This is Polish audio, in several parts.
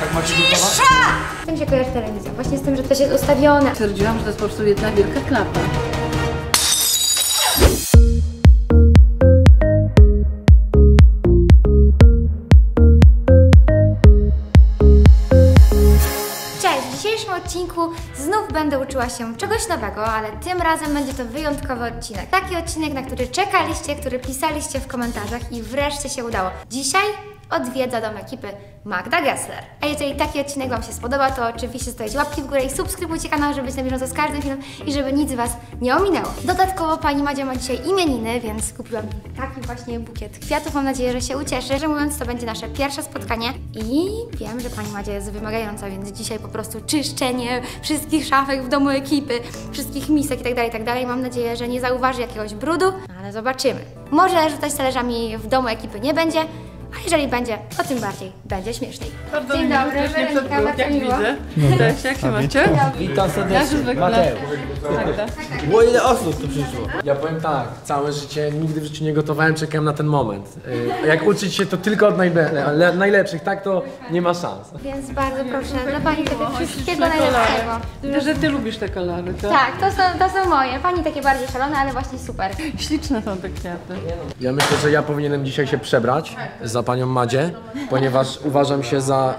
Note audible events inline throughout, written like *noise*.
tak macie gotować? Z tym się kojarzy telewizja, właśnie z tym, że też jest ustawione. Stwierdziłam, że to jest po prostu jedna wielka klapa. Cześć! W dzisiejszym odcinku znów będę uczyła się czegoś nowego, ale tym razem będzie to wyjątkowy odcinek. Taki odcinek, na który czekaliście, który pisaliście w komentarzach i wreszcie się udało. Dzisiaj odwiedza dom ekipy Magda Gessler. A jeżeli taki odcinek Wam się spodoba, to oczywiście zostawiajcie łapki w górę i subskrybujcie kanał, żeby być na bieżąco z każdym filmem i żeby nic Was nie ominęło. Dodatkowo pani Madzia ma dzisiaj imieniny, więc kupiłam taki właśnie bukiet kwiatów. Mam nadzieję, że się ucieszy. Że mówiąc, to będzie nasze pierwsze spotkanie i wiem, że pani Madzia jest wymagająca, więc dzisiaj po prostu czyszczenie wszystkich szafek w domu ekipy, wszystkich misek itd., itd. Mam nadzieję, że nie zauważy jakiegoś brudu, ale zobaczymy. Może rzucać talerzami w domu ekipy nie będzie, a jeżeli będzie, to tym bardziej będzie śmieszniej. Bardzo Dzień miło, dobry, też nie Weronika, przed bardzo jak miło. widzę. Cześć, jak się macie? Witam Jak serdecznie, zwykle. Mateusz. Magda. Było ile osób tu przyszło? Ja powiem tak, całe życie nigdy w życiu nie gotowałem, czekałem na ten moment. Y, Jak uczyć się to tylko od najle- le- najlepszych, tak to nie ma szans. Więc bardzo proszę, dla Pani tego wszystkiego Śliczne najlepszego. że ty lubisz te kolory, to Tak, to są, to są moje. Pani takie bardziej szalone, ale właśnie super. śliczne są te kwiaty. Ja myślę, że ja powinienem dzisiaj się przebrać za panią Madzie, ponieważ uważam się za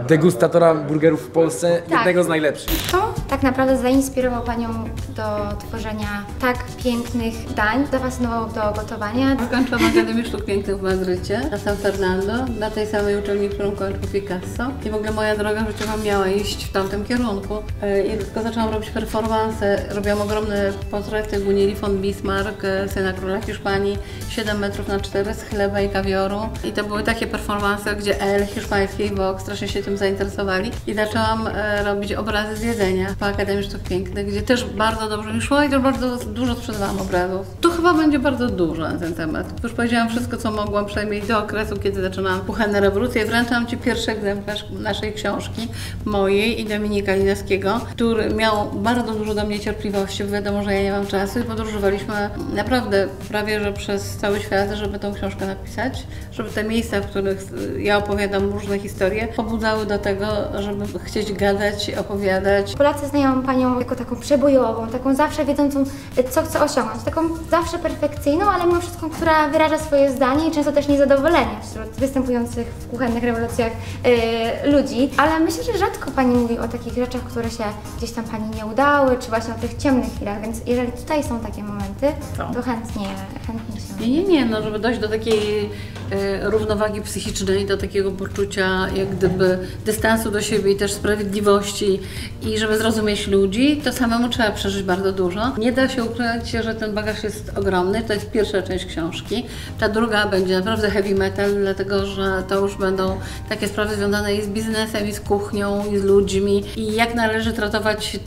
y, degustatora burgerów w Polsce, jednego z najlepszych. Kto tak naprawdę zainspirował Panią do tworzenia tak pięknych dań, zafascynował do gotowania? Kończyłam Akademię Sztuk Pięknych w Madrycie, na San Fernando, na tej samej uczelni, którą kończył Picasso. I w ogóle moja droga życiowa miała iść w tamtym kierunku. E, I tylko zaczęłam robić performance. Robiłam ogromne portrety Gunili von Bismarck, e, syna króla Hiszpanii, 7 metrów na 4 z chleba i kawioru. I to były takie performance, gdzie El, hiszpański i Vogue strasznie się tym zainteresowali. I zaczęłam e, robić obrazy z jedzenia po Akademii Sztuk Pięknych, gdzie też bardzo dobrze mi szło i też bardzo dużo sprzedawałam obrazów. Tu chyba będzie bardzo dużo na ten temat. Już powiedziałam wszystko, co mogłam, przynajmniej do okresu, kiedy zaczynałam kuchenne rewolucje. Wręczam Ci pierwszy egzemplarz naszej książki, mojej i Dominika Linowskiego, który miał bardzo dużo do mnie cierpliwości, bo wiadomo, że ja nie mam czasu i podróżowaliśmy naprawdę prawie, że przez cały świat, żeby tą książkę napisać, żeby te miejsca, w których ja opowiadam różne historie, pobudzały do tego, żeby chcieć gadać, opowiadać, Polacy znają Panią jako taką przebojową, taką zawsze wiedzącą, co chce osiągnąć, taką zawsze perfekcyjną, ale mimo wszystko, która wyraża swoje zdanie i często też niezadowolenie wśród występujących w kuchennych rewolucjach yy, ludzi. Ale myślę, że rzadko Pani mówi o takich rzeczach, które się gdzieś tam Pani nie udały, czy właśnie o tych ciemnych chwilach, więc jeżeli tutaj są takie momenty, Są. to chętnie, chętnie się... Nie, nie, no żeby dojść do takiej e, równowagi psychicznej, do takiego poczucia jak gdyby dystansu do siebie i też sprawiedliwości i żeby zrozumieć ludzi, to samemu trzeba przeżyć bardzo dużo. Nie da się ukryć, że ten bagaż jest ogromny, to jest pierwsza część książki. Ta druga będzie naprawdę heavy metal, dlatego że to już będą takie sprawy związane i z biznesem, i z kuchnią, i z ludźmi i jak należy traktować,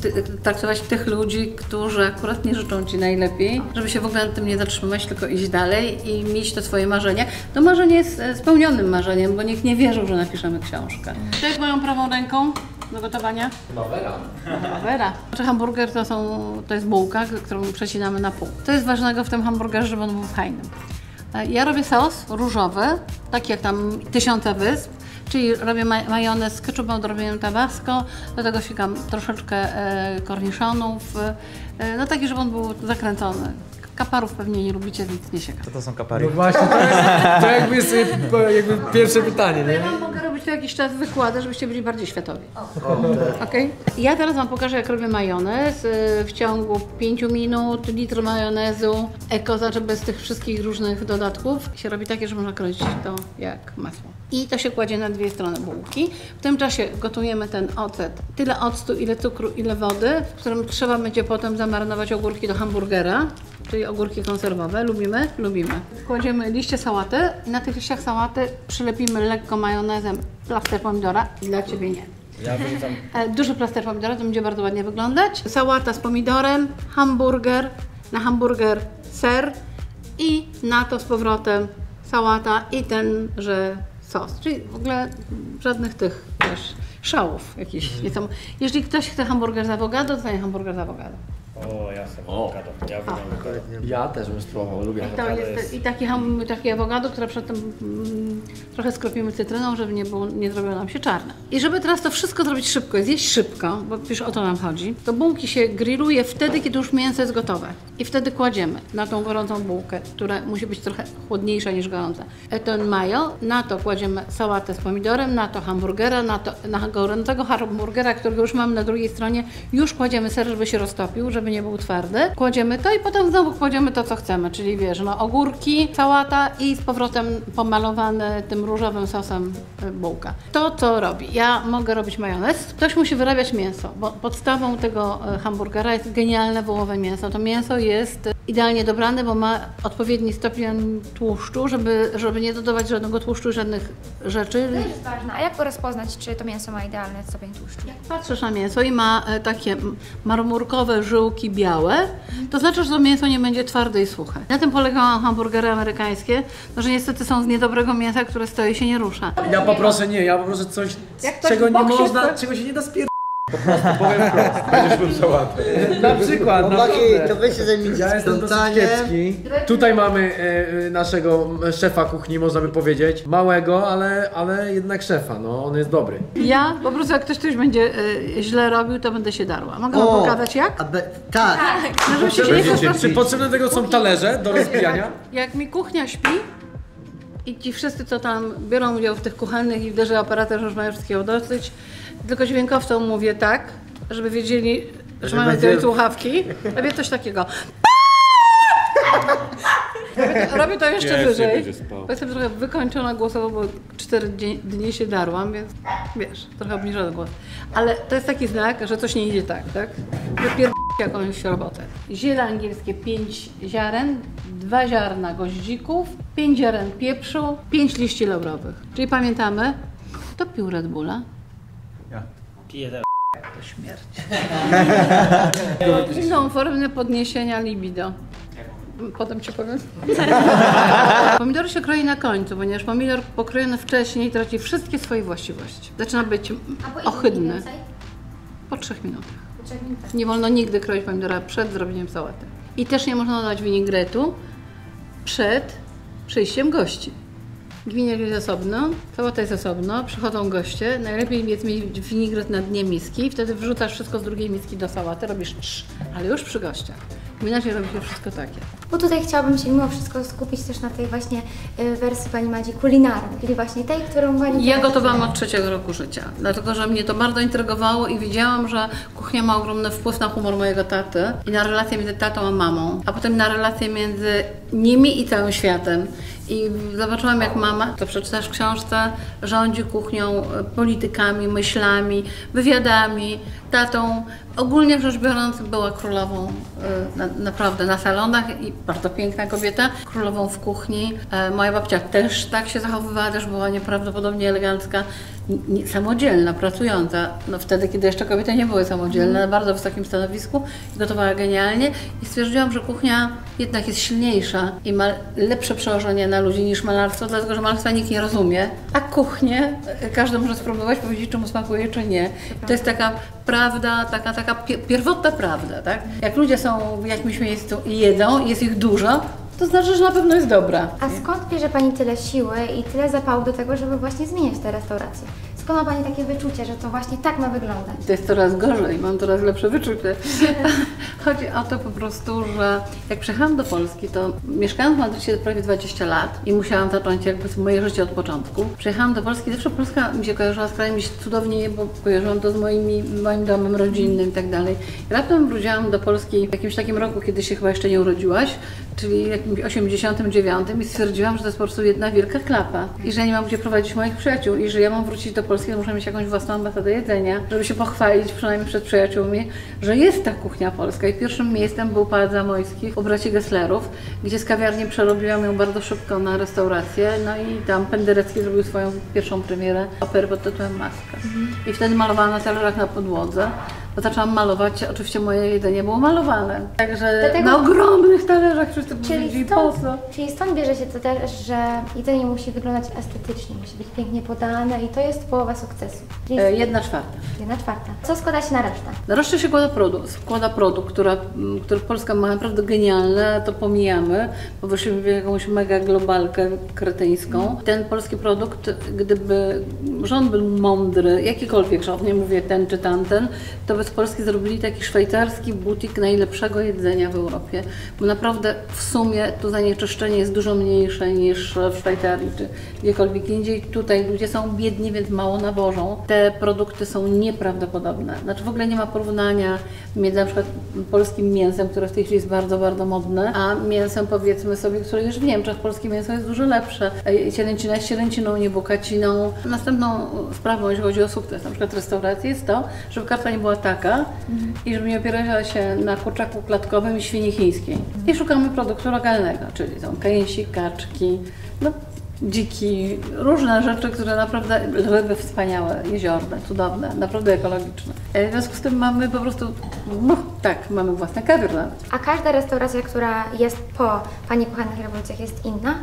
traktować tych ludzi, którzy akurat nie życzą Ci najlepiej, żeby się w ogóle nad tym nie zatrzymać, tylko iść dalej i mieć to swoje marzenie. To marzenie jest e, spełnionym marzeniem, bo nikt nie wierzył, że napiszemy książkę. To jest moją prawą ręką do gotowania. Wera. Czy hamburger to, są, to jest bułka, którą przecinamy na pół. To jest ważnego w tym hamburgerze, żeby on był fajny. E, Ja robię sos różowy, taki jak tam tysiące wysp, czyli robię ma- majonez z ketchupem, odrobieniem tabasco, do tego sikam troszeczkę e, korniszonów, e, no taki, żeby on był zakręcony. Kaparów pewnie nie lubicie, więc nie siekam. Co to są kapary? No właśnie, to, jest, to jakby jest y, jakby pierwsze pytanie, nie? Ja mogę robić tu jakiś czas wykłady, żebyście byli bardziej światowi. Okej? Ja teraz Wam pokażę, jak robię majonez. y, W ciągu 5 minut litr majonezu eko, znaczy bez tych wszystkich różnych dodatków. Się robi takie, że można kroić to jak masło. I to się kładzie na dwie strony bułki. W tym czasie gotujemy ten ocet. Tyle octu, ile cukru, ile wody, w którym trzeba będzie potem zamarynować ogórki do hamburgera. Czyli ogórki konserwowe. Lubimy? Lubimy. Kładziemy liście sałaty i na tych liściach sałaty przylepimy lekko majonezem plaster pomidora. Dla Ciebie nie. Ja E, Duży plaster pomidora, to będzie bardzo ładnie wyglądać. Sałata z pomidorem, hamburger, na hamburger ser i na to z powrotem sałata i tenże sos. Czyli w ogóle żadnych tych wiesz, szałów jakichś. Nie są. Jeżeli ktoś chce hamburger z awogado, to hamburger z awogado. O, jasne, O. awokado. Ja awokado. Ja też bym spróbował, lubię. I, to Awokado jest, jest- I taki, ham, taki awokado, które przedtem mm, trochę skropimy cytryną, żeby nie, było, nie zrobiło nam się czarne. I żeby teraz to wszystko zrobić szybko zjeść szybko, bo przecież o to nam chodzi, to bułki się grilluje wtedy, kiedy już mięso jest gotowe. I wtedy kładziemy na tą gorącą bułkę, która musi być trochę chłodniejsza niż gorąca. E, Ten mayo, na to kładziemy sałatę z pomidorem, na to hamburgera, na, to, na gorącego hamburgera, którego już mamy na drugiej stronie, już kładziemy ser, żeby się roztopił, żeby nie był twardy. Kładziemy to i potem znowu kładziemy to, co chcemy, czyli wiesz, no ogórki, sałata i z powrotem pomalowany tym różowym sosem y, bułka. To, co robi. Ja mogę robić majonez. Ktoś musi wyrabiać mięso, bo podstawą tego y, hamburgera jest genialne wołowe mięso. To mięso jest y, idealnie dobrane, bo ma odpowiedni stopień tłuszczu, żeby, żeby nie dodawać żadnego tłuszczu, żadnych rzeczy. To jest ważne. A jak rozpoznać, czy to mięso ma idealny stopień tłuszczu? Patrzysz na mięso i ma takie marmurkowe żyłki białe, to znaczy, że to mięso nie będzie twarde i suche. Na tym polegają hamburgery amerykańskie, no, że niestety są z niedobrego mięsa, które stoi i się nie rusza. Ja poproszę nie, ja poproszę coś, Jak ktoś czego w nie boksie, można, to- czego się nie da spier... Będziesz był sałatę. Na przykład, Chłopaki, to wy się zajmijcie Ja sprzątaniem. kiepski. Tutaj mamy e, e, naszego szefa kuchni, można by powiedzieć. Małego, ale, ale jednak szefa, no on jest dobry. Ja po prostu jak ktoś coś będzie e, źle robił, to będę się darła. Mogę wam pokazać jak? Be, tak. No, żeby się nie Czy, czy potrzebne tego są talerze do rozbijania? Jak mi kuchnia śpi i ci wszyscy, co tam biorą udział w tych kuchennych i wderzy operator, że już mają wszystkiego dosyć, tylko dźwiękowcom mówię tak, żeby wiedzieli, że, mają będzie- słuchawki. Robię coś takiego. Robię *laughs* to, robię to jeszcze wyżej. Bo jestem trochę wykończona głosowo, bo cztery dni, dni się darłam, więc wiesz, trochę obniżony głos. Ale to jest taki znak, że coś nie idzie tak, tak? Wypier jakąś robotę. Ziele angielskie 5 ziaren, dwa ziarna goździków, 5 ziaren pieprzu, 5 liści laurowych. Czyli pamiętamy, kto pił Red Bulla? Piję teraz. To śmierć. Inną formę podniesienia libido. Potem ci powiem. Pomidory się kroi na końcu, ponieważ pomidor pokrojony wcześniej traci wszystkie swoje właściwości. Zaczyna być ohydny po trzech minutach. Nie wolno nigdy kroić pomidora przed zrobieniem sałaty. I też nie można dodać winigretu przed przyjściem gości. Gwiniak jest osobno, sałata jest osobno, przychodzą goście. Najlepiej jest mieć winigret na dnie miski, wtedy wrzucasz wszystko z drugiej miski do sałaty, robisz trz, ale już przy gościach. Inaczej robi się wszystko takie. Bo tutaj chciałabym się mimo wszystko skupić też na tej właśnie y, wersji Pani Madzi kulinarnej, czyli właśnie tej, którą Pani... Ja gotowałam od trzeciego roku życia, dlatego że mnie to bardzo intrygowało i wiedziałam, że kuchnia ma ogromny wpływ na humor mojego taty i na relacje między tatą a mamą, a potem na relacje między nimi i całym światem. I zobaczyłam, jak mama, to przeczytasz w książce, rządzi kuchnią, e, politykami, myślami, wywiadami, tatą. Ogólnie rzecz biorąc, była królową e, na, naprawdę na salonach i bardzo piękna kobieta, królową w kuchni. E, Moja babcia też tak się zachowywała, też była nieprawdopodobnie elegancka, samodzielna, pracująca. No wtedy, kiedy jeszcze kobiety nie były samodzielne, na bardzo wysokim stanowisku, gotowała genialnie i stwierdziłam, że kuchnia jednak jest silniejsza i ma lepsze przełożenie na ludzi niż malarstwo, dlatego że malarstwa nikt nie rozumie, a kuchnię e, każdy może spróbować, powiedzieć, czy mu smakuje, czy nie. To jest taka prawda, taka, taka pie- pierwotna prawda, tak? Jak ludzie są w jakimś miejscu i jedzą, jest ich dużo, to znaczy, że na pewno jest dobra. A skąd bierze Pani tyle siły i tyle zapału do tego, żeby właśnie zmieniać te restauracje? Skąd ma Pani takie wyczucie, że to właśnie tak ma wyglądać? To jest coraz gorzej, mam coraz lepsze wyczucie. *laughs* Chodzi o to po prostu, że jak przyjechałam do Polski, to mieszkałam w Madrycie prawie 20 lat i musiałam zacząć jakby moje życie od początku. Przyjechałam do Polski, zawsze Polska mi się kojarzyła z krajem, cudownie, bo kojarzyłam to z moimi, moim domem rodzinnym i tak dalej. I raptem wróciłam do Polski w jakimś takim roku, kiedy się chyba jeszcze nie urodziłaś, czyli w jakimś 89 i stwierdziłam, że to jest po prostu jedna wielka klapa i że nie mam gdzie prowadzić moich przyjaciół i że ja mam wrócić do Polski, to muszę mieć jakąś własną ambasadę jedzenia, żeby się pochwalić przynajmniej przed przyjaciółmi, że jest ta kuchnia polska. I pierwszym miejscem był Pałac Zamojski u braci Gesslerów, gdzie z kawiarni przerobiłam ją bardzo szybko na restaurację, no i tam Penderecki zrobił swoją pierwszą premierę opery pod tytułem Maska. I wtedy malowałam na talerzach na podłodze, zaczęłam malować, oczywiście moje jedzenie było malowane. Także Dlatego- na ogromnych talerzach wszyscy Czyli powiedzieli, po stąd, co? czyli stąd bierze się to też, że jedzenie musi wyglądać estetycznie, musi być pięknie podane i to jest połowa sukcesu. E, Jedna czwarta. jedna czwarta. Co składa się na resztę? Na resztę się składa produkt, składa produkt która, m, który Polska ma naprawdę genialny, to pomijamy, bo wyszliśmy w jakąś mega globalkę kretyńską. Ten polski produkt, gdyby rząd był mądry, jakikolwiek rząd, nie mówię ten czy tamten, to by z Polski zrobili taki szwajcarski butik najlepszego jedzenia w Europie. Bo naprawdę w sumie tu zanieczyszczenie jest dużo mniejsze niż w Szwajcarii czy gdziekolwiek indziej. Tutaj ludzie są biedni, więc mało nawożą. Te produkty są nieprawdopodobne. Znaczy w ogóle nie ma porównania między na przykład polskim mięsem, które w tej chwili jest bardzo, bardzo modne, a mięsem powiedzmy sobie, które już w Niemczech polskie mięso jest dużo lepsze. E, Cielęcina jest cielęciną, nie bokaciną. Następną sprawą, jeśli chodzi o sukces na przykład restauracji jest to, żeby karta nie była taka i żeby nie opierała się na kurczaku klatkowym i świni chińskiej. I szukamy produktu lokalnego, czyli są kęsi, kaczki, no dziki, różne rzeczy, które naprawdę, ryby wspaniałe, jeziorne, cudowne, naprawdę ekologiczne. E, W związku z tym mamy po prostu, no, tak, mamy własny kawior nawet. A każda restauracja, która jest po Pani Kochanych Rewolucjach jest inna?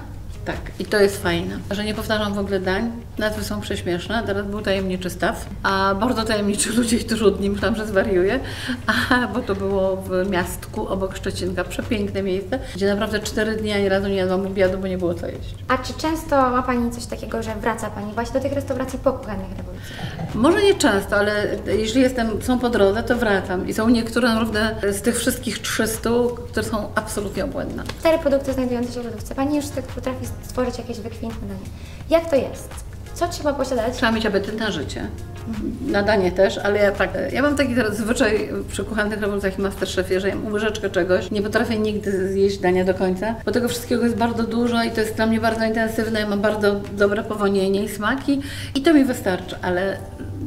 Tak, i to jest fajne, że nie powtarzam w ogóle dań, nazwy są prześmieszne, teraz był tajemniczy staw, a bardzo tajemniczy *laughs* ludzie i trudni, myślałam, że zwariuję, a, bo to było w miastku obok Szczecinka, przepiękne miejsce, gdzie naprawdę cztery dni ani razu nie jadłam obiadu, bo nie było co jeść. A czy często ma Pani coś takiego, że wraca Pani właśnie do tych restauracji po Kochanych Rewolucjach? Może nie często, ale jeśli jestem, są po drodze, to wracam. I są niektóre naprawdę z tych wszystkich 300, które są absolutnie obłędne. Cztery produkty znajdujące się w lodówce. Pani już tak potrafi stworzyć jakieś wykwintne danie. Jak to jest? Co trzeba posiadać? Trzeba mieć apetyt na życie. Na danie też, ale ja tak, ja mam taki teraz zwyczaj przy kuchanych rewolucjach i Masterchefie, że jem łyżeczkę czegoś, nie potrafię nigdy zjeść dania do końca, bo tego wszystkiego jest bardzo dużo i to jest dla mnie bardzo intensywne, ja mam bardzo dobre powonienie i smaki i to mi wystarczy, ale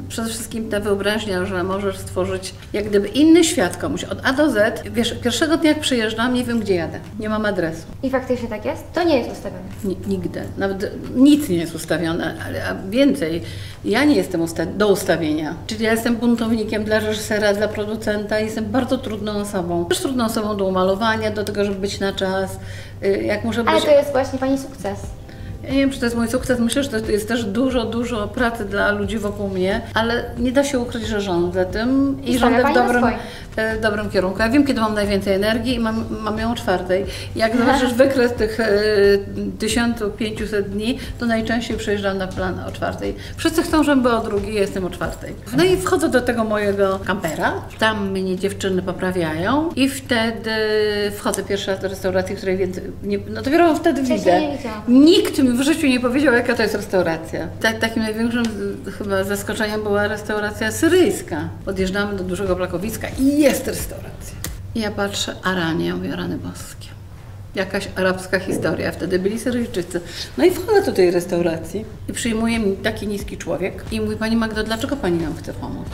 przede wszystkim ta wyobraźnia, że możesz stworzyć jak gdyby inny świat komuś od A do Z. Wiesz, pierwszego dnia jak przyjeżdżam, nie wiem gdzie jadę, nie mam adresu. I faktycznie tak jest? To nie jest ustawione. Ni- Nigdy. Nawet nic nie jest ustawione, ale a więcej. Ja nie jestem usta- do ustawienia. Czyli ja jestem buntownikiem dla reżysera, dla producenta. Jestem bardzo trudną osobą. Też trudną osobą do umalowania, do tego, żeby być na czas. Y, Jak muszę być... Ale to jest właśnie Pani sukces. Ja nie wiem, czy to jest mój sukces. Myślę, że to jest też dużo, dużo pracy dla ludzi wokół mnie, ale nie da się ukryć, że rządzę tym i stawia rządzę w dobrym, e, w dobrym kierunku. Ja wiem, kiedy mam najwięcej energii i mam, mam ją o czwartej. Jak zobaczysz *laughs* wykres tych e, 1500 dni, to najczęściej przejeżdżam na plan o czwartej. Wszyscy chcą, żebym była o drugiej, ja jestem o czwartej. No i wchodzę do tego mojego kampera, tam mnie dziewczyny poprawiają i wtedy wchodzę pierwszy raz do restauracji, której więcej, nie, no dopiero wtedy widzę. Nikt mi w życiu nie powiedział, jaka to jest restauracja. Tak, takim największym chyba zaskoczeniem była restauracja syryjska. Podjeżdżamy do dużego blokowiska i jest restauracja. I ja patrzę, Aranie, ja mówię, rany boskie. Jakaś arabska historia, wtedy byli Syryjczycy. No i wchodzę do tej restauracji i przyjmuje mi taki niski człowiek i mówi, Pani Magdo, dlaczego Pani nam chce pomóc?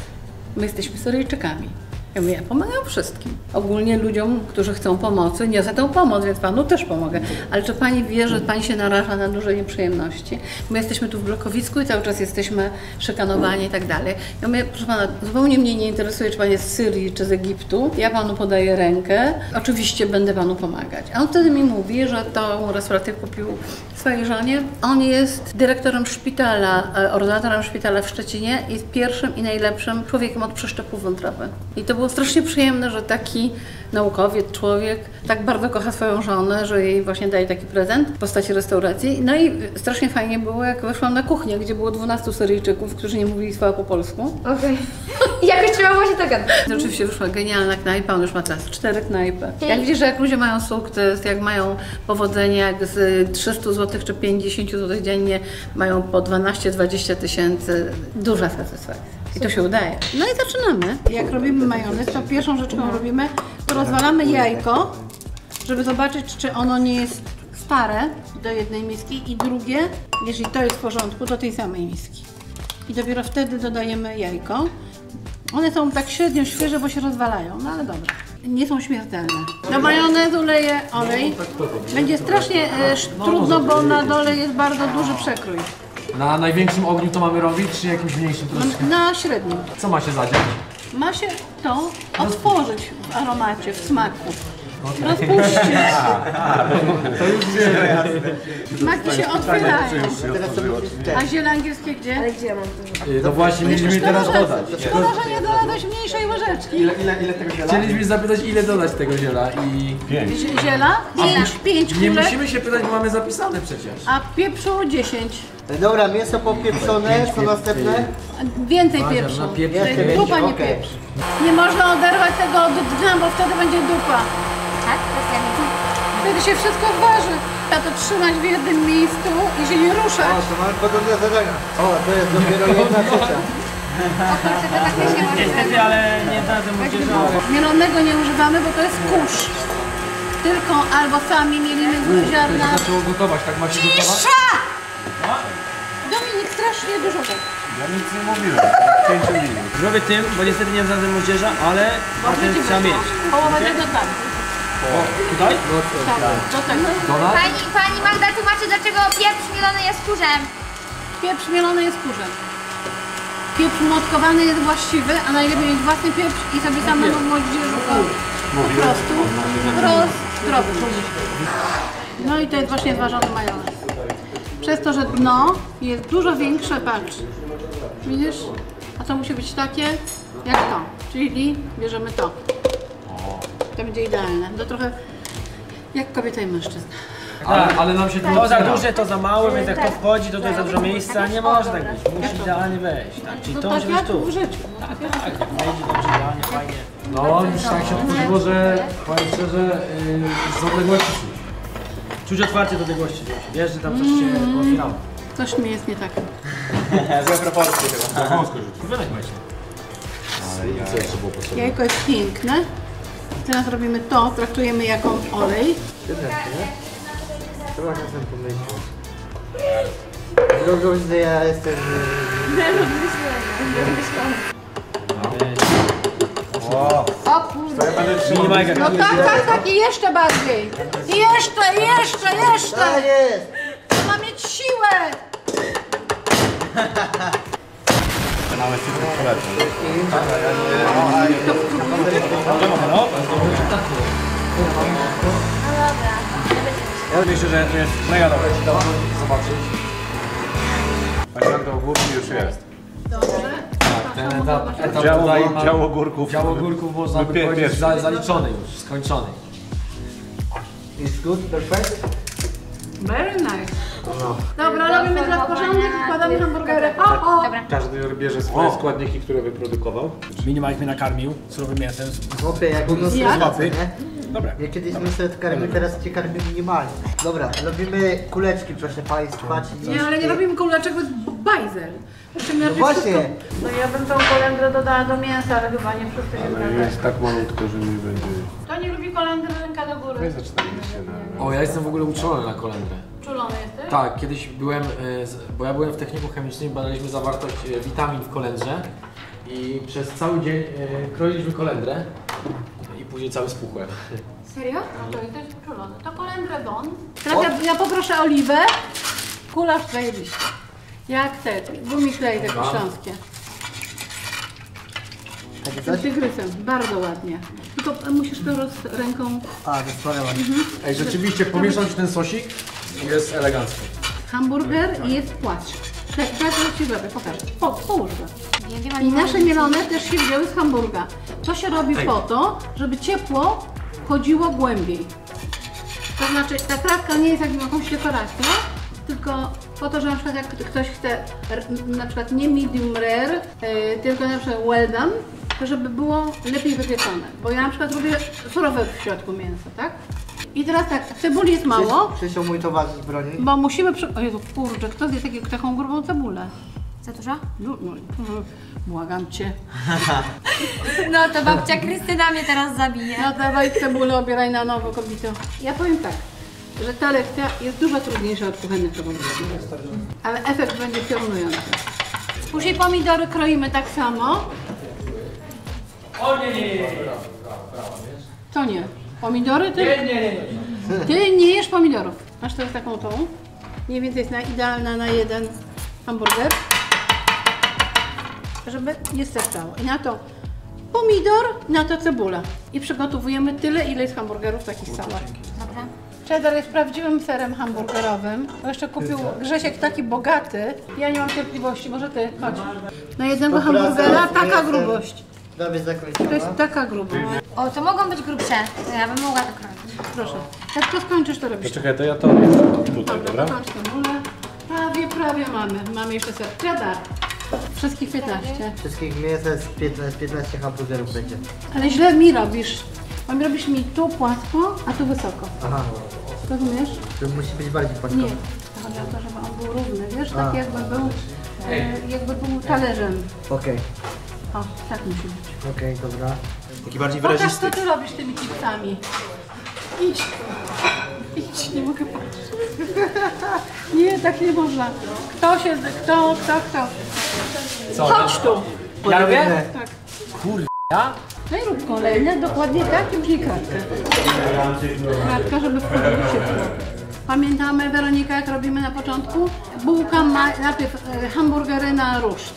My jesteśmy Syryjczykami. Ja mówię, ja pomagam wszystkim. Ogólnie ludziom, którzy chcą pomocy, niosę tę pomoc, więc Panu też pomogę. Ale czy Pani wie, że Pani się naraża na duże nieprzyjemności? My jesteśmy tu w blokowisku i cały czas jesteśmy szykanowani i tak dalej. Ja mówię, proszę Pana, zupełnie mnie nie interesuje, czy Pan jest z Syrii, czy z Egiptu. Ja Panu podaję rękę. Oczywiście będę Panu pomagać. A on wtedy mi mówi, że tą restaurację kupił swojej żonie. On jest dyrektorem szpitala, e, ordynatorem szpitala w Szczecinie i pierwszym i najlepszym człowiekiem od przeszczepu wątroby. I to było strasznie przyjemne, że taki naukowiec, człowiek tak bardzo kocha swoją żonę, że jej właśnie daje taki prezent w postaci restauracji. No i strasznie fajnie było, jak weszłam na kuchnię, gdzie było 12 Syryjczyków, którzy nie mówili słowa po polsku. Okej. I jakoś trzeba było się dogadać. I Oczywiście wyszła genialna knajpa, on już ma teraz cztery knajpy. Jak widzisz, że jak ludzie mają sukces, jak mają powodzenie, jak z 300 zł czy 50 zł dziennie mają po 12-20 tysięcy, duża satysfakcja. I to się udaje. No i zaczynamy. Jak robimy majonez, to pierwszą rzecz, którą robimy, to rozwalamy jajko, żeby zobaczyć, czy ono nie jest stare do jednej miski i drugie, jeżeli to jest w porządku, do tej samej miski. I dopiero wtedy dodajemy jajko. One są tak średnio świeże, bo się rozwalają, no ale dobra. Nie są śmiertelne. Do majonezu leję olej. Będzie strasznie e, trudno, bo na dole jest bardzo duży przekrój. Na największym ogniu to mamy robić, czy jakimś mniejszym troszeczkę? Na średnim. Co ma się zadziać? Ma się to otworzyć w aromacie, w smaku. Rozpuśćcie. *laughs* *laughs* *laughs* Smaki się otwierają. A ziele angielskie gdzie? Y, No właśnie, mieliśmy teraz dodać. Szkoda, że nie dodać mniejszej łyżeczki. Ile, ile, ile tego ziela? Chcieliśmy zapytać, ile dodać tego ziela i... Zie- Ziela? Pięć, pięć Nie musimy się pytać, bo mamy zapisane przecież. a pieprzu 10. Dobra, mięso popieprzone, co następne? Więcej pieprzu. Jeszcze. Dupa, nie Okej. pieprz. Nie można oderwać tego od dna, bo wtedy będzie dupa. Tak? Wtedy się wszystko waży. Trzeba to trzymać w jednym miejscu i się nie O, ruszać. to mamy podobne zadania. O, to jest dopiero jedna trzecia. Tak się Niestety, ale nie dadzę młodzieży, ale... Mielonego nie używamy, bo to jest kurz. Tylko albo sami mielimy ziarna. Zaczęło gotować, tak ma się gotować? Cisza! Strasznie dużo tak. Ja nic nie mówiłem. Pięciu minut. Zrobię tym, bo niestety nie dadzę młodzieża, ale a ten trzeba mieć. Połowę tego tam. Tutaj? Tak, do tego. Dodać? Pani, pani Magda tłumaczy, dlaczego pieprz mielony jest kurzem. Pieprz mielony jest kurzem. Pieprz motkowany jest właściwy, a najlepiej mieć własny pieprz i sobie samemu młodzieżu go po prostu rozdrobić. No i to jest właśnie ważony majonez. Przez to, że dno jest dużo większe, patrz. Widzisz? A to musi być takie jak to. Czyli bierzemy to. To będzie idealne. To trochę jak kobieta i mężczyzna. Ale, ale nam się To za duże, to za małe, więc jak to wchodzi, to to jest za dużo miejsca. Nie może tak być. Musi idealnie wejść. Tak, czyli No to tak musi być tu. w życiu. Tak, tak. Jak wejdzie dobrze, idealnie, fajnie. No, już tak się otworzyło, że powiem szczerze, yy, z odległości. Czuć otwarcie do tej gości. Wiesz, że tam coś się otwierało. Coś mi jest nie tak. *laughs* Złe proporcje chyba. Wymek właśnie. Jajko jest piękne. Teraz robimy to, traktujemy jako olej. Chyba czasem pomyśleć. Drogą, że ja jestem... O kurde. No tak, tak, tak i jeszcze bardziej. I jeszcze, jeszcze, Tak jeszcze. jest! Ma mieć siłę. Ja myślę, że to jest mega dobre. Zobaczyć. Pani Magda ogórki już jest. Ten etap, etap Działo, tutaj ma- działo górków. Działo górków można by powiedzieć za, zaliczony już, skończony. Is good, perfect? Very nice. Dobra, robimy dla porządek, wkładamy hamburgery. O, o. Dobra. Każdy bierze swoje składniki, które wyprodukował. Mini Mike mnie nakarmił surowym mięsem. Chłopie, jak u nas Jak? Dobra. Ja kiedyś my sobie karmię, teraz cię karmię minimalnie. Dobra, robimy kuleczki, proszę Państwa. czyli- Nie, ale nie robimy kuleczek, bo jest bajzel. Musimy No właśnie. wszystko- No ja bym tą kolendrę dodała do mięsa, ale chyba nie wszyscy się zgadzają. Jest tak malutko, że nie będzie. Kto nie lubi kolendry, ręka do góry. Zaczynamy się na... O, ja jestem w ogóle uczulony na kolendrę. Czulony jesteś? Tak, kiedyś byłem, y, z- bo ja byłem w techniku chemicznym, badaliśmy zawartość y, witamin w kolendrze i przez cały dzień y, kroiliśmy kolendrę i później cały spuchłem. Serio? No to jesteś czulony. To kolendrę don. Teraz ja, ja poproszę oliwę. Kulasz zajebiście. Jak te, gumiklej takie śląskie. Takie Z tygrysem, bardzo ładnie. Tylko musisz to roz ręką A, doskonale. Ej, rzeczywiście, pomieszać ten sosik i jest elegancko. hamburger i jest płaszcz. Tak, tak, to ci zrobię, pokażę. Po, połóż go. Wiem, I nasze mielone też się wzięły z hamburga. To się robi po to, żeby ciepło chodziło głębiej. To znaczy, ta kratka nie jest jakby jakąś dekoracją, tylko po to, że na przykład jak ktoś chce r- na przykład nie medium rare, yy, tylko na przykład well done, to żeby było lepiej wypieczone. Bo ja na przykład lubię surowe w środku mięsa, tak? I teraz tak, cebuli jest mało, Przyjął mój towarzysz broni. bo musimy przy... O Jezu, kurczę, kto zje taki, taką grubą cebulę? Za dużo? No, no, błagam Cię. *laughs* No to babcia Krystyna mnie teraz zabije. No dawaj cebulę, obieraj na nowo, kobito. Ja powiem tak, że ta lekcja jest dużo trudniejsza od kuchennych robotów. Ale efekt będzie piorunujący. Później pomidory kroimy tak samo. O nie, nie, nie. To nie. Pomidory ty? Nie, nie, nie. Ty nie jesz pomidorów. Masz teraz taką tą. Mniej więcej jest na, idealna na jeden hamburger. Żeby nie starczało. I na to pomidor, na to cebula. I przygotowujemy tyle, ile jest hamburgerów takich samych. Dobra. Cheddar jest prawdziwym serem hamburgerowym. To jeszcze kupił Grzesiek taki bogaty. Ja nie mam cierpliwości, może ty, chodź. Na jednego hamburgera taka grubość. To jest taka grubość. O, to mogą być grubsze. To ja bym mogła to kroić. Proszę. Jak to skończysz, to robisz. Czekaj, to ja to tutaj, dobra? Cebulę. Prawie, prawie mamy. Mamy jeszcze ser. Cheddar. Wszystkich 15. Wszystkich mięsa jest 15, 15 hamburgerów będzie. Ale źle mi robisz. Mi robisz mi tu płasko, a tu wysoko. Aha, Rozumiesz? to musi być bardziej Nie. płaskowy. To Chodzi o to, żeby on był równy, wiesz? A. Tak jakby był, e, jakby był talerzem. Okej, O, tak musi być. okej, dobra. Taki bardziej Pokaż, co ty robisz tymi chipsami. Idź. Idź, nie mogę patrzeć. *laughs* Nie, tak nie można. Kto się, kto, kto, kto? Co? Chodź tu. Ja robię? Tak. Ja? No i rób kolejne, dokładnie tak i później kratkę. Kratka, żeby wchodziło *laughs* szybko. Pamiętamy, Weronika, jak robimy na początku? Bułka, ma, najpierw e, hamburgery na ruszt.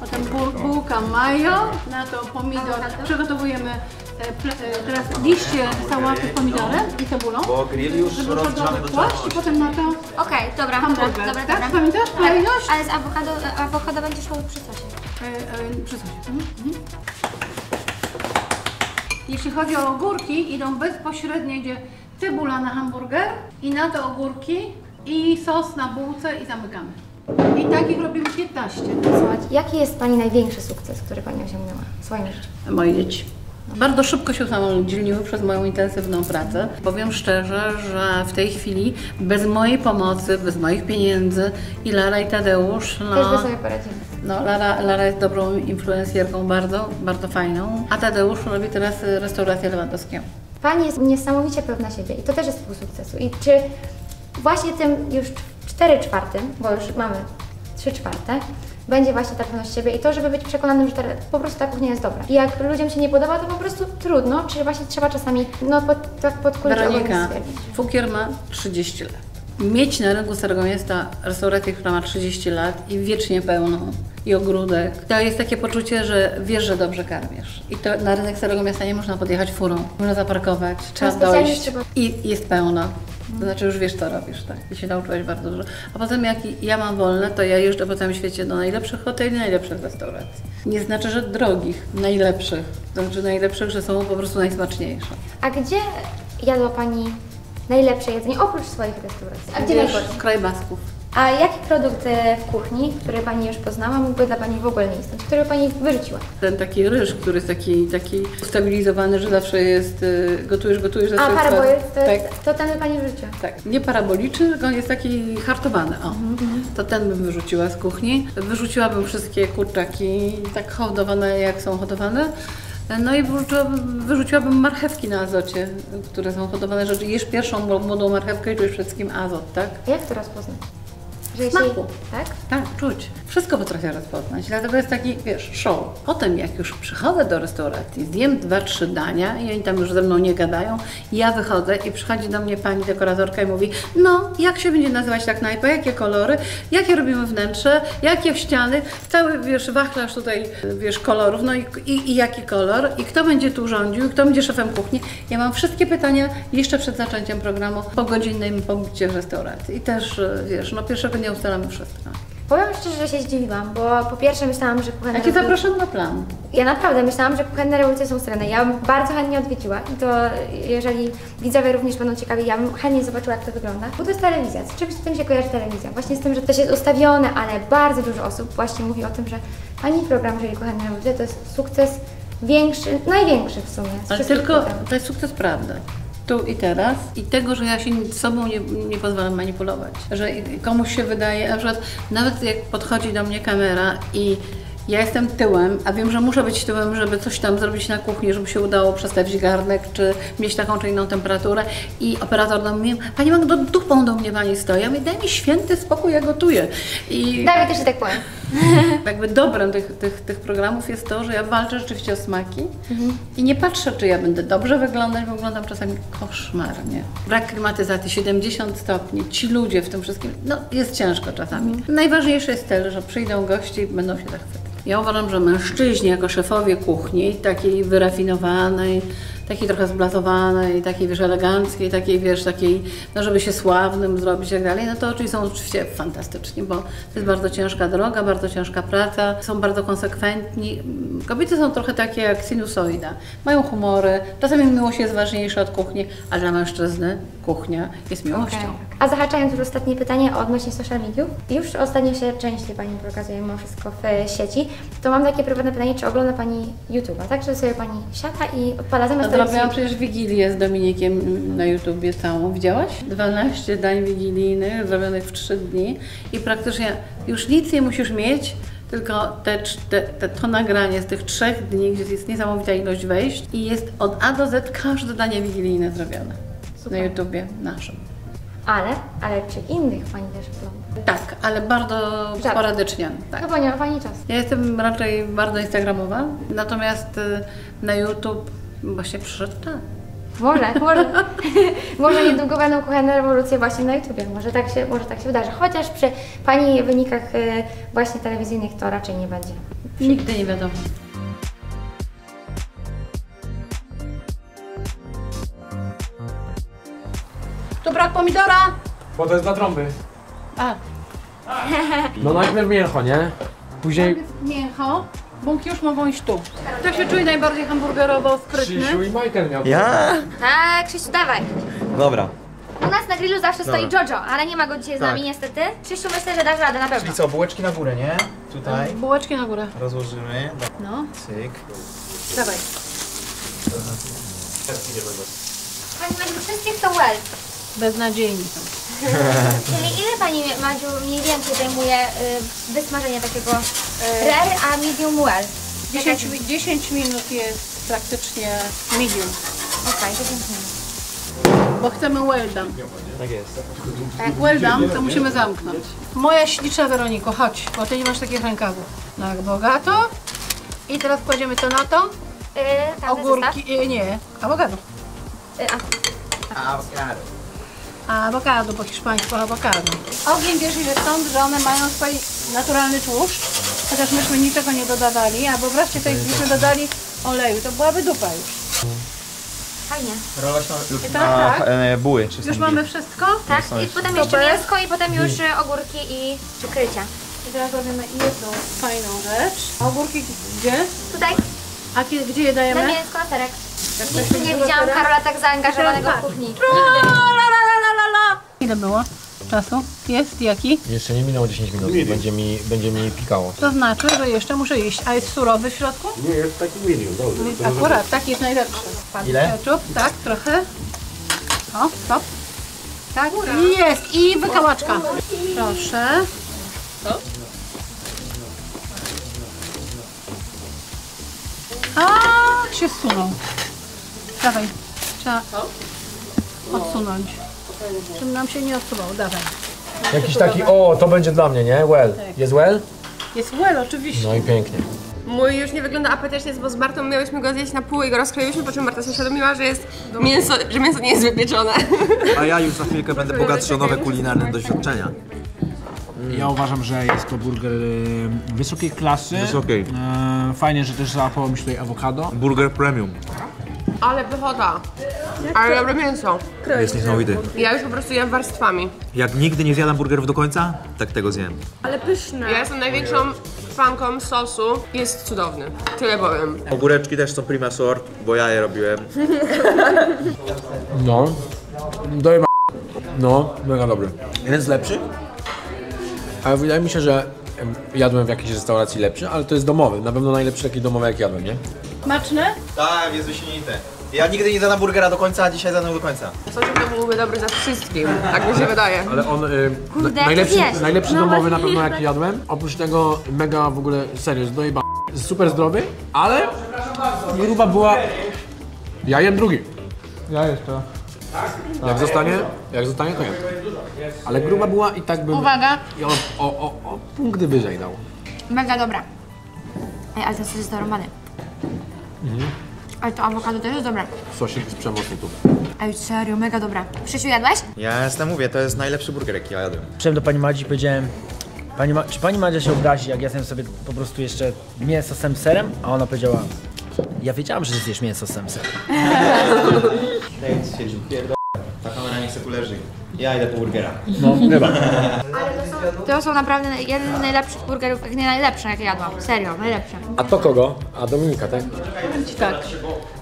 Potem bu, bułka mayo, na to pomidor. Przygotowujemy e, e, teraz liście sałaty z pomidorem i cebulą. Bo grill już Żeby rozgrzany do i potem na to Okej, dobra, dobra, hamburger. dobra, tak? dobra. Pamiętasz Ale, kolejność? ale z awokado, awokado będzie szło przy sosie. E, e, przy sosie. Mhm. mhm. Jeśli chodzi o ogórki, idą bezpośrednio, idzie cebula na hamburger i na to ogórki i sos na bułce i zamykamy. I takich robimy 15. Słuchajcie, jaki jest Pani największy sukces, który Pani osiągnęła w swoim życiu? Moje dzieci. Bardzo szybko się usamodzielniły przez moją intensywną pracę. Powiem szczerze, że w tej chwili bez mojej pomocy, bez moich pieniędzy i Lara i Tadeusz, no, Też by sobie poradzili. No, Lara, Lara jest dobrą influencjerką, bardzo, bardzo fajną. A Tadeusz robi teraz restaurację Lewandowskiego. Pani jest niesamowicie pewna siebie i to też jest pół sukcesu. I czy właśnie tym już 4 czwartym, bo już mamy 3 czwarte, będzie właśnie ta pewność siebie i to, żeby być przekonanym, że ta, po prostu ta kuchnia jest dobra. I jak ludziom się nie podoba, to po prostu trudno, czy właśnie trzeba czasami no, pod, tak pod Weronika, stwierdzić. Fukier ma 30 lat. Mieć na rynku Starego Miasta restaurację, która ma 30 lat i wiecznie pełną i ogródek, to jest takie poczucie, że wiesz, że dobrze karmisz. I to na rynek Starego Miasta nie można podjechać furą. Można zaparkować, trzeba dojść trzeba- i jest pełno. To znaczy już wiesz, co robisz, tak? I się nauczyłeś bardzo dużo. A potem jak ja mam wolne, to ja jeżdżę po całym świecie do najlepszych hoteli, najlepszych restauracji. Nie znaczy, że drogich, najlepszych. To znaczy najlepszych, że są po prostu najsmaczniejsze. A gdzie jadła Pani najlepsze jedzenie, oprócz swoich restauracji? A gdzie najgorsze? kraj Basków. A jaki produkt w kuchni, który Pani już poznała, mógłby dla Pani w ogóle nie istnieć, który Pani wyrzuciła? Ten taki ryż, który jest taki, taki ustabilizowany, że zawsze jest, y, gotujesz, gotujesz, A zawsze jest paraboil, twardy. to, tak, jest, to ten by Pani wyrzuciła. tak, nie paraboliczny, tylko on jest taki hartowany, o. To ten bym wyrzuciła z kuchni. Wyrzuciłabym wszystkie kurczaki tak hodowane, jak są hodowane. No i wyrzuciłabym, marchewki na azocie, które są hodowane, że jesz pierwszą młodą marchewkę i czujesz przede wszystkim azot, tak? Jak to rozpoznać? Że Smaku. Tak? Tak, czuć. Wszystko potrafię rozpoznać. Dlatego jest taki, wiesz, show. Potem jak już przychodzę do restauracji, zjem dwa, trzy dania i oni tam już ze mną nie gadają, ja wychodzę i przychodzi do mnie pani dekoratorka i mówi, no, jak się będzie nazywać ta knajpa, jakie kolory, jakie robimy wnętrze, jakie ściany, cały, wiesz, wachlarz tutaj, wiesz, kolorów, no i, i, i jaki kolor, i kto będzie tu rządził, i kto będzie szefem kuchni. Ja mam wszystkie pytania jeszcze przed zaczęciem programu po godzinnym pobycie w restauracji. I też, wiesz, no pierwszego dnia ustalamy wszystko. Powiem szczerze, że się zdziwiłam, bo po pierwsze myślałam, że kuchenne Ja Cię zapraszam na plan. Ja naprawdę myślałam, że kuchenne rewolucje są strenne. Ja bym bardzo chętnie odwiedziła i to jeżeli widzowie również będą ciekawi, ja bym chętnie zobaczyła, jak to wygląda. Bo to jest telewizja. Z czymś z tym się kojarzy telewizja? Właśnie z tym, że też jest ustawione, ale bardzo dużo osób właśnie mówi o tym, że Pani program, jeżeli kuchenne rewolucje, to jest sukces większy, największy w sumie. Ale tylko to jest sukces prawdy. Tu i teraz i tego, że ja się sobą nie, nie pozwalam manipulować. Że komuś się wydaje, na przykład nawet jak podchodzi do mnie kamera i ja jestem tyłem, a wiem, że muszę być tyłem, żeby coś tam zrobić na kuchni, żeby się udało przestawić garnek, czy mieć taką czy inną temperaturę. I operator do mnie, Pani Magdo, dupą do mnie Pani stoi. Ja mówię, daj mi święty spokój, ja gotuję. I Dawid też tak powiem. *laughs* jakby dobrem tych, tych, tych programów jest to, że ja walczę rzeczywiście o smaki i nie patrzę, czy ja będę dobrze wyglądać, bo wyglądam czasami koszmarnie. Brak klimatyzacji, 70 stopni, ci ludzie w tym wszystkim, no jest ciężko czasami. Najważniejsze jest tyle, że przyjdą goście i będą się zachwycać. Ja uważam, że mężczyźni jako szefowie kuchni, takiej wyrafinowanej, takiej trochę zblazowanej, takiej wiesz, eleganckiej, takiej wiesz, takiej, no żeby się sławnym zrobić i tak dalej, no to oczywiście są oczywiście fantastyczni, bo to jest bardzo ciężka droga, bardzo ciężka praca, są bardzo konsekwentni. Kobiety są trochę takie jak sinusoida, mają humory, czasami miłość jest ważniejsza od kuchni, a dla mężczyzny kuchnia jest miłością. A zahaczając już ostatnie pytanie odnośnie social mediów. Już ostatnio się częściej Pani pokazuje mimo wszystko w sieci. To mam takie prywatne pytanie, czy ogląda Pani YouTube'a, tak? Że sobie Pani siada i odpala zamiast Zrobiłam przecież Wigilię z Dominikiem na YouTubie całą. Widziałaś? 12 dań wigilijnych zrobionych w 3 dni i praktycznie już nic nie musisz mieć, tylko te, te, te, to nagranie z tych trzech dni, gdzie jest niesamowita ilość wejść i jest od A do Z każde danie wigilijne zrobione na YouTubie naszym. Ale, ale czy innych Pani też ogląda? Tak, ale bardzo Rzadko. sporadycznie. Tak. Chyba nie ma Pani czasu. Ja jestem raczej bardzo instagramowa, natomiast y, na YouTube właśnie przyszedł czas. Może, *laughs* może, *laughs* może niedługo będą kuchenne rewolucje właśnie na YouTubie. Może tak się, może tak się wydarzy. Chociaż przy Pani wynikach y, właśnie telewizyjnych to raczej nie będzie. Nigdy nie wiadomo. Tu brak pomidora! Bo to jest dla trąby. A, No najpierw mięcho, nie? Później mięcho. Bułki już mogą iść tu. Kto się czuje najbardziej hamburgerowo sprytny? Krzysiu i Michael miał. Ja? Tak, Krzysiu, dawaj. Dobra. U nas na grillu zawsze stoi Jojo, ale nie ma go dzisiaj z nami niestety. Krzysiu, myślę, że dasz radę na pewno. Czyli co, bułeczki na górę, nie? Tutaj Bułeczki na górę. rozłożymy. No, Cyk. dawaj. Pani Madziu, wszystkie chcą well. Beznadziejni są. *laughs* Czyli ile Pani Madziu mniej więcej zajmuje y, wysmażenie takiego rare, a medium well? 10, mi- 10 minut jest praktycznie medium, Okej, 10 minut. bo chcemy well done. Tak jest. Jak well done, to musimy zamknąć. Moja śliczna Weroniko, chodź, bo ty nie masz takich rękawów. Tak, bogato. I teraz kładziemy to na to. Y, zestaw. Ogórki, y, nie, awokado. Y, a, Awokado. Awokado, po hiszpańsku awokado. Ogień bierze się stąd, że one mają swój naturalny tłuszcz, chociaż myśmy niczego nie dodawali, a wyobraźcie sobie, gdybyśmy dodali oleju, to byłaby dupa już. fajnie. Rola się lub Tak, na tak. e, buły, czy są Już mamy wszystko? Tak, i potem jeszcze Super. mięsko i potem już ogórki i przykrycia. I teraz robimy jedną fajną rzecz. A ogórki gdzie? Tutaj A kie- gdzie je na dajemy? mięsko, na serek. Nigdy nie widziałam Karola tak zaangażowanego w kuchni. Ile było czasu? Jest jaki? Jeszcze nie minęło 10 minut, będzie mi, będzie mi pikało. To znaczy, że jeszcze muszę iść. A jest surowy w środku? Nie, jest taki medium, dobrze. Akurat, taki jest najlepszy. Ile? Ketchup, tak, trochę. O, stop. Tak, jest. I wykałaczka. Proszę. A, się zsunął. Dawaj. Trzeba odsunąć. Żeby nam się nie odsuwał. Dawaj. Jakiś taki, o, to będzie dla mnie, nie? Well. Jest well? Jest well, oczywiście. No i pięknie. Mój już nie wygląda apetycznie, bo z Martą miałyśmy go zjeść na pół i go rozkroiliśmy, po czym Marta się uświadomiła, że jest mięso, że mięso nie jest wypieczone. A ja już za chwilkę będę bogatszy o nowe kulinarne doświadczenia. Ja uważam, że jest to burger y, wysokiej klasy. Wysokiej. E, fajnie, że też załapało mi się tutaj awokado. Burger premium. Ale pychota. Ale dobre mięso. Jest niesamowity. Ja już po prostu jem warstwami. Jak nigdy nie zjadam burgerów do końca, tak tego zjem. Ja jestem największą fanką sosu. Jest cudowny. Tyle powiem. Ogóreczki też są prima sort, bo ja je robiłem. No. Dojma. No, mega dobry. Jeden z lepszych. Ale wydaje mi się, że em, jadłem w jakiejś restauracji lepszy, ale to jest domowy. Na pewno najlepszy taki domowy jak jadłem, nie? Smaczne? Tak, jest wyśmienite. Ja nigdy nie zjadam burgera do końca, a dzisiaj zjadam do końca. Sosik to byłby dobry za wszystkim. Tak mi się wydaje. Ale on, y, Kurde, na, najlepszy, najlepszy No domowy na pewno jaki jadłem. Oprócz tego mega w ogóle, serio, jest dojeba. Jest super zdrowy, ale gruba była... Ja jem drugi. Ja jeszcze. Jak zostanie, jak zostanie, to jem. Ale gruba była i tak bym... Uwaga. I o, o, o, o punkty wyżej dał. Mega dobra. Ej, ale ten sos jest dorobany. Ale to awokado też jest dobre. Sosik z przemocy tu. Ej, serio, mega dobra. Krzysiu, jadłeś? Ja jestem, mówię, to jest najlepszy burger, jaki ja jadłem. Przyszedłem do pani Madzi i powiedziałem Pani ma, czy pani Madzia się obrazi, jak ja zjem sobie po prostu jeszcze mięso z tym serem? A ona powiedziała, ja wiedziałam, że zjesz mięso z serem. Daję się pierdol. Ta kamera nie chce tu leży. Ja idę po burgera. No, chyba. To są naprawdę jeden z najlepszych burgerów, jak nie najlepsze, jakie jadłam. Serio, najlepsze. A to kogo? A Dominika, tak? Powiem Ci tak,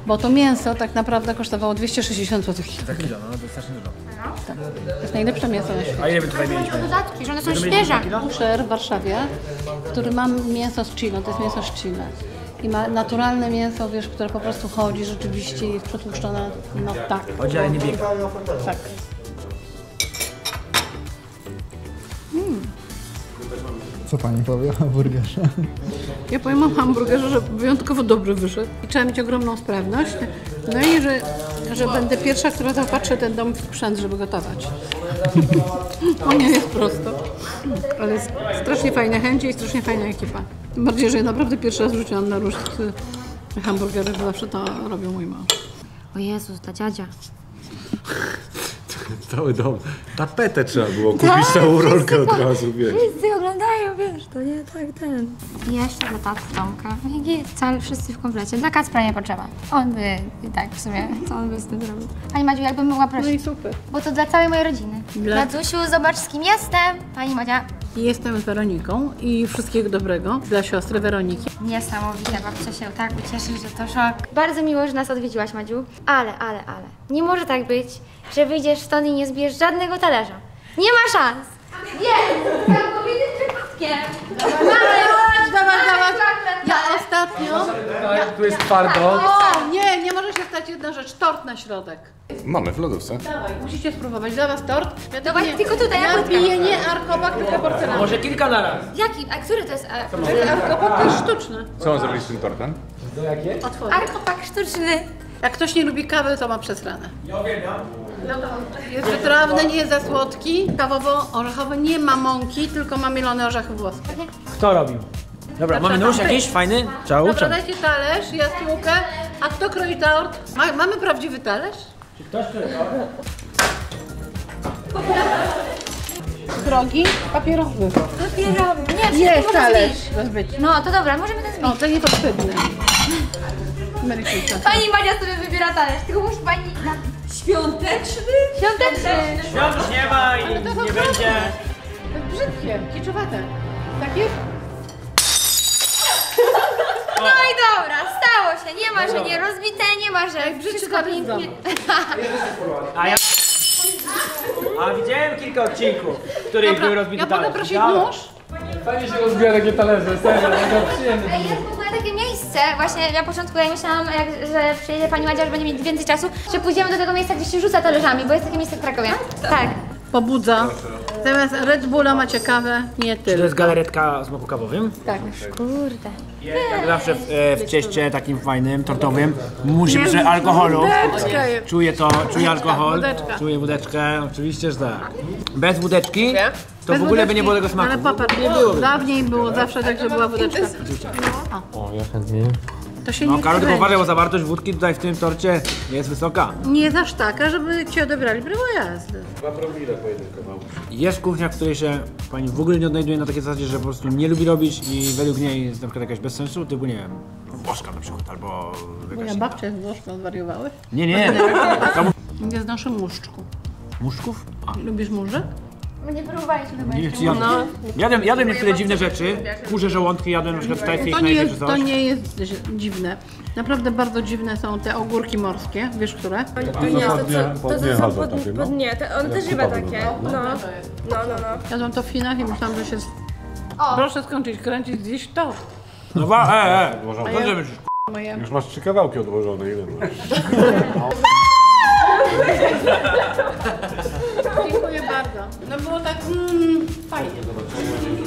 bo to mięso tak naprawdę kosztowało 260 zł. Za kilo, no to jest strasznie dużo. To jest najlepsze mięso na świecie. A ile by tutaj mieliśmy? Dodatki, że one są świeże. Busher w Warszawie, który ma mięso z Chile, to jest mięso z Chile. I ma naturalne mięso, wiesz, które po prostu chodzi rzeczywiście jest przetłuszczone, no tak. Chodzi, ale nie biega. Tak. Co pani powie o burgerze? Ja powiem o hamburgerze, że wyjątkowo dobry wyszedł i trzeba mieć ogromną sprawność. No i że, że będę pierwsza, która zaopatrzę ten dom w sprzęt, żeby gotować. *laughs* Bo nie jest prosto. Ale jest strasznie fajne chęci i strasznie fajna ekipa. Tym bardziej, że ja naprawdę pierwszy raz rzuciłam na róż hamburgery, bo zawsze to robią mój mąż. O Jezus, ta dziadzia. *laughs* Cały dom. Tapetę trzeba było kupić, całą rolkę od razu, wiesz. Wszyscy oglądają, wiesz, to nie tak ten. I jeszcze dla taty Tomka. I Wcale wszyscy w komplecie. Dla Kacpra nie potrzeba. On by i tak w sumie, co on by z tym zrobił. Pani Madziu, jakbym mogła No i prosić, super. bo to dla całej mojej rodziny. Dla- Macusiu, zobacz z kim jestem. Pani Madzia, Jestem z Weroniką i wszystkiego dobrego dla siostry Weroniki. niesamowite. Babcia się tak ucieszy, że to szok. Bardzo miło, że nas odwiedziłaś, Madziu. Ale, ale, ale. Nie może tak być, że wyjdziesz stąd i nie zbierz żadnego talerza. Nie ma szans. Jest! Całkowitym przypadkiem. Dawać, dawać, dawać. Ja ostatnio... Tu jest twardo. O, nie, nie może się stać jedna rzecz. Tort na środek. Mamy w lodówce. Dawaj, musicie spróbować. Dla was tort. Ja Dawaj, nie- tylko tutaj, Ja piję nie arkobak, tylko porcelanę. Może kilka na raz. Jaki? A który to jest? To arkobak, to jest sztuczny. Co on zrobić z tym tortem? Otworzy. Arkopak sztuczny. Jak ktoś nie lubi kawy, to ma przesranę. Ja uwielbiam. Jest wytrawny, nie jest za słodki. Kawowo-orzechowy nie ma mąki, tylko ma mielone orzechy włoskie. Kto robił? Dobra, mamy nóż jakiś fajny? Trzeba Dobra, uczyć. dajcie talerz, jaskółkę. A kto kroi tort? Ma, mamy prawdziwy talerz? Drogi, papierowy. Dopiero. Nie, Jest talerz. No to dobra, możemy ten zmienić. O, to nie podstępne. Merry Christmas. Pani Madzia sobie wybiera talerz, tylko musi pani na... Świąteczny? Świąteczny. Świąt nie ma i nie będzie. To jest brzydkie, kiczowate. Takie? No i dobra, stało się. Nie ma, że nie rozbite, nie ma, że wszystko talerz pięknie. *laughs* A ja... A widziałem kilka odcinków, w których Dobra, były rozbite ja mogę talerze. prosić Widziałem. nóż? Fajnie się rozbija takie talerze, serio, mega przyjemne. Ej, Jest w ogóle takie miejsce, właśnie na początku ja myślałam, jak, że przyjedzie pani Madzia, że będzie mieć więcej czasu, że pójdziemy do tego miejsca, gdzie się rzuca talerzami, bo jest takie miejsce w Krakowie. Tak. Pobudza. Zamiast Red Bulla macie kawę, nie Czy to tyle. jest galaretka z moku kawowym? Tak. Kurde. Jak zawsze w, e, w cieście takim fajnym, tortowym, musi być alkoholu. Wódeczka jest. Czuję to, czuję alkohol, wódeczka. czuję wódeczkę, oczywiście, że tak. Bez wódeczki to Bez w ogóle by nie było tego smaku. Ale popatrz, nie było. Dawniej było zawsze tak, że była wódeczka. O, ja chętnie. To się No nie Karol, tylko uważaj, bo zawartość wódki tutaj w tym torcie jest wysoka. Nie aż taka, żeby ci odebrali prawo jazdy. Jest kuchnia, w której się pani w ogóle nie odnajduje na takiej zasadzie, że po prostu nie lubi robić i według niej jest na przykład jakaś bez sensu, typu nie wiem, włoska na przykład, albo jakaś Moja inna. babcia jest włoszką, zwariowałeś? Nie, nie, *laughs* Nie znoszę muszczku. muszków? A, Lubisz murzek? Nie próbowaliśmy chyba nie jeszcze. czy jadłem. Jadłem, jadłem niektóre dziwne rzeczy, kurze żołądki jadłem na przykład w tajskiej To nie, jest, to nie jest zi- dziwne. Naprawdę bardzo dziwne są te ogórki morskie. Wiesz, które? To zapadnie, podnie chodzą takie, no. Nie, to one też chyba takie. No, no, no, no. Jadłam to w Chinach i myślałam, że się... Proszę skończyć kręcić gdzieś to. No wa, e, e, to nie będziesz Moje... Już masz trzy kawałki odłożone, ile masz? *laughs* *laughs* Było tak mm, fajnie.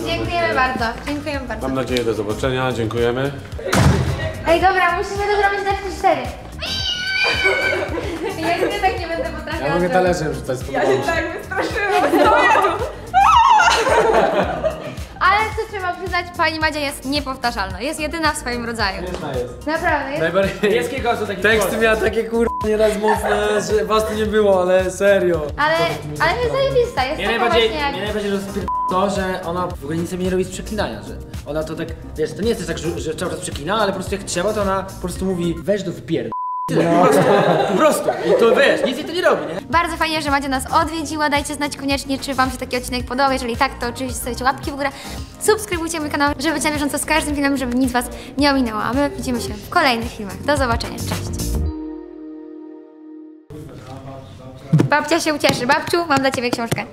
Dziękujemy bardzo, dziękujemy bardzo. Mam nadzieję do zobaczenia, dziękujemy. Ej, dobra, musimy to zrobić na 4 Ja nigdy tak nie będę potrafiła Ja mogę talerzem rzucać z ja Tak wystraszyłam. *laughs* Ale co trzeba przyznać, pani Madzia jest niepowtarzalna. Jest jedyna w swoim rodzaju. Naprawdę, jest... Najbardziej... Jest kilka osób takich Teksty miała takie kur... nieraz mocne, że was tu nie było, ale serio. Ale, ale jest zajebista, jest Mnie taka najbardziej, właśnie jak... mnie najbardziej rozpier... to, że ona w ogóle nic sobie nie robi z przeklinania, że ona to tak, wiesz, to nie jest też tak, że, że cały czas przeklina, ale po prostu jak trzeba, to ona po prostu mówi weź do wypierd... Tyle, po prostu, po prostu. I to wiesz, nic jej to nie robi, nie? Bardzo fajnie, że Madzia nas odwiedziła. Dajcie znać koniecznie, czy Wam się taki odcinek podoba. Jeżeli tak, to oczywiście stawiajcie łapki w górę. Subskrybujcie mój kanał, żeby być na bieżąco z każdym filmem, żeby nic Was nie ominęło. A my widzimy się w kolejnych filmach. Do zobaczenia. Cześć. Babcia się ucieszy. Babciu, mam dla Ciebie książkę.